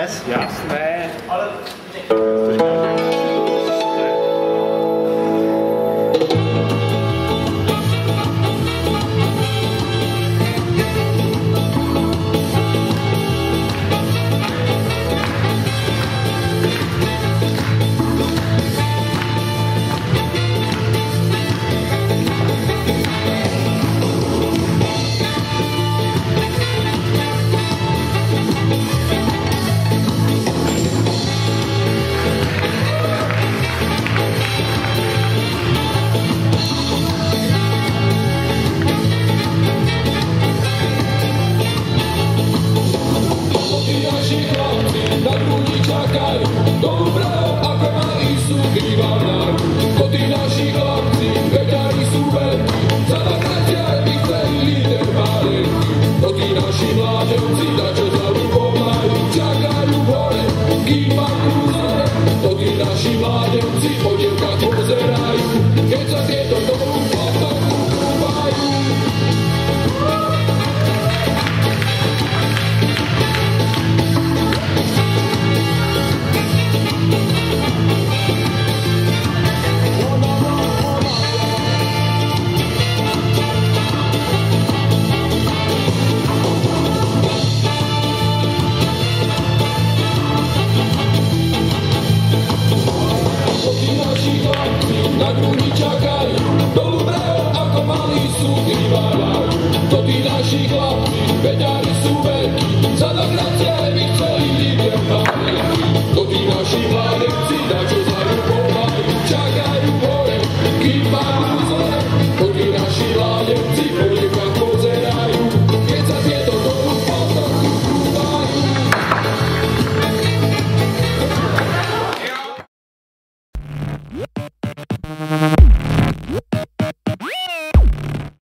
Yes. Yeah. Jsme... Ipak na druhý čakajú, do ako malí sú, iba